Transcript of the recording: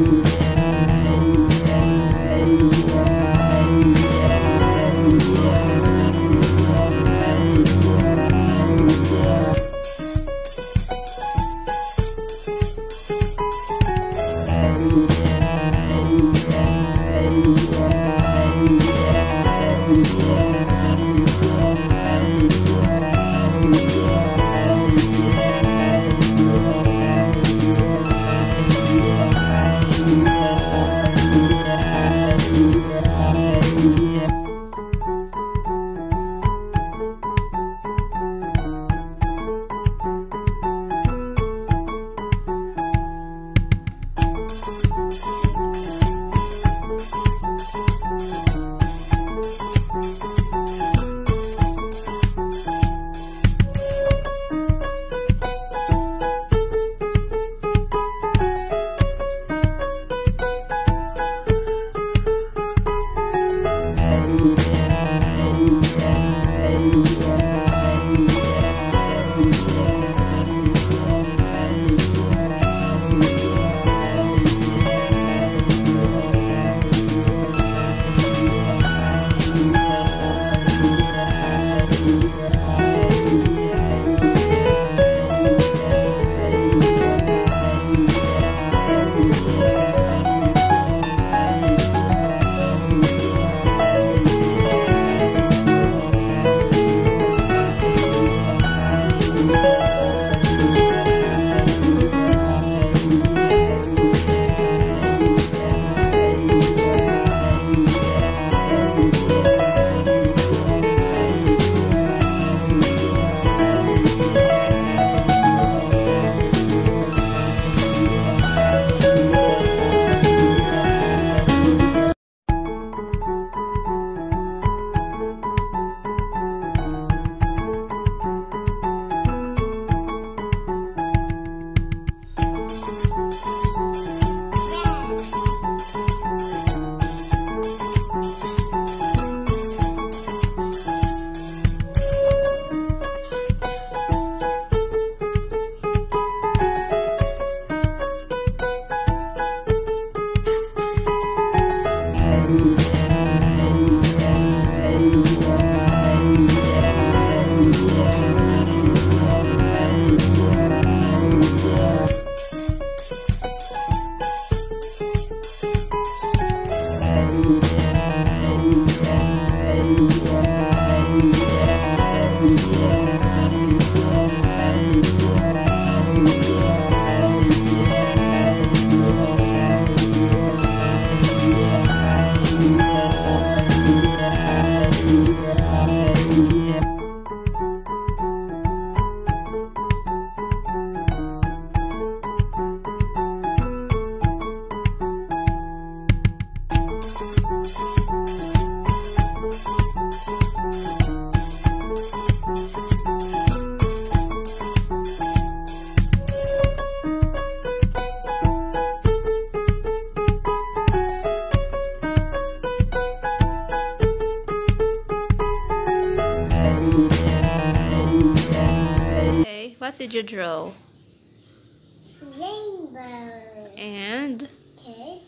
Ooh. Oh, Okay, what did you draw? Rainbow. And Okay.